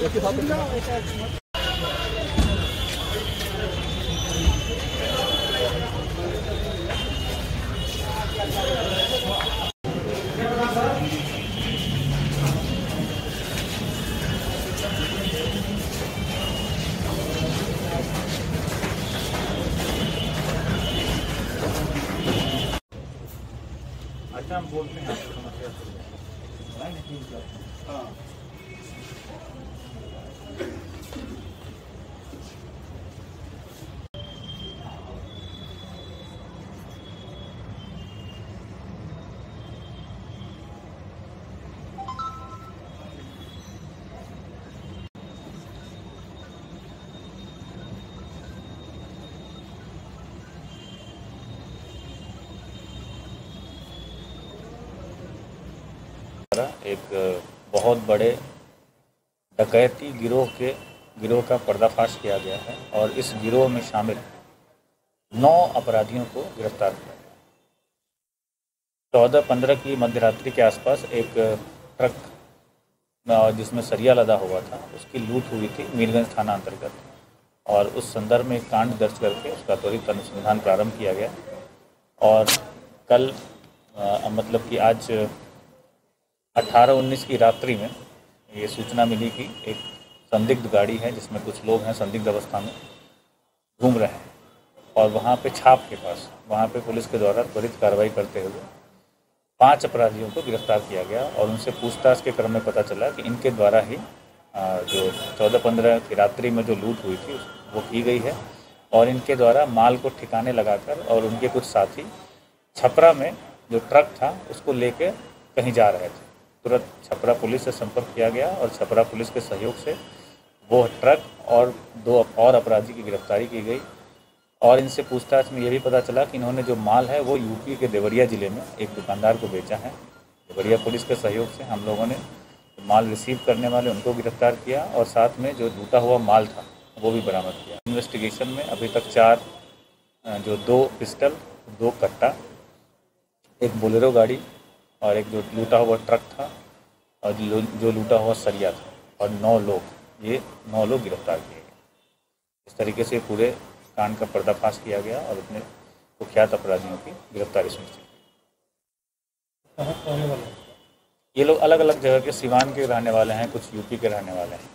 이렇게 다 끝나. Açan bol bir şey. एक बहुत बड़े डकैती गिरोह के गिरोह का पर्दाफाश किया गया है और इस गिरोह में शामिल नौ अपराधियों को गिरफ़्तार किया गया चौदह पंद्रह की मध्यरात्रि के आसपास एक ट्रक जिसमें सरिया लदा हुआ था उसकी लूट हुई थी मीरगंज थाना अंतर्गत। और उस संदर्भ में कांड दर्ज करके उसका त्वरित अनुसंधान प्रारंभ किया गया। और कल अ, मतलब कि आज अठारह उन्नीस की रात्रि में ये सूचना मिली कि एक संदिग्ध गाड़ी है, जिसमें कुछ लोग हैं संदिग्ध अवस्था में, घूम रहे हैं और वहाँ पे छाप के पास, वहाँ पे पुलिस के द्वारा त्वरित कार्रवाई करते हुए पाँच अपराधियों को गिरफ़्तार किया गया और उनसे पूछताछ के क्रम में पता चला कि इनके द्वारा ही जो चौदह पंद्रह की रात्रि में जो लूट हुई थी वो की गई है और इनके द्वारा माल को ठिकाने लगाकर और उनके कुछ साथी छपरा में जो ट्रक था, उसको लेके कहीं जा रहे थे। तुरंत छपरा पुलिस से संपर्क किया गया और छपरा पुलिस के सहयोग से वो ट्रक और दो और अपराधी की गिरफ्तारी की गई। और इनसे पूछताछ में ये भी पता चला कि इन्होंने जो माल है वो यूपी के देवरिया ज़िले में एक दुकानदार को बेचा है। देवरिया पुलिस के सहयोग से हम लोगों ने माल रिसीव करने वाले उनको गिरफ़्तार किया और साथ में जो लूटा हुआ माल था वो भी बरामद किया। इन्वेस्टिगेशन में अभी तक चार जो दो पिस्टल, दो कट्टा, एक बोलेरो गाड़ी और एक जो लूटा हुआ ट्रक था और जो लूटा हुआ सरिया था और नौ लोग ये नौ लोग गिरफ़्तार किए गए। इस तरीके से पूरे कांड का पर्दाफाश किया गया और अपने कुख्यात अपराधियों की गिरफ्तारी सुनिश्चित की। ये लोग अलग अलग जगह के सिवान के रहने वाले हैं कुछ यूपी के रहने वाले हैं।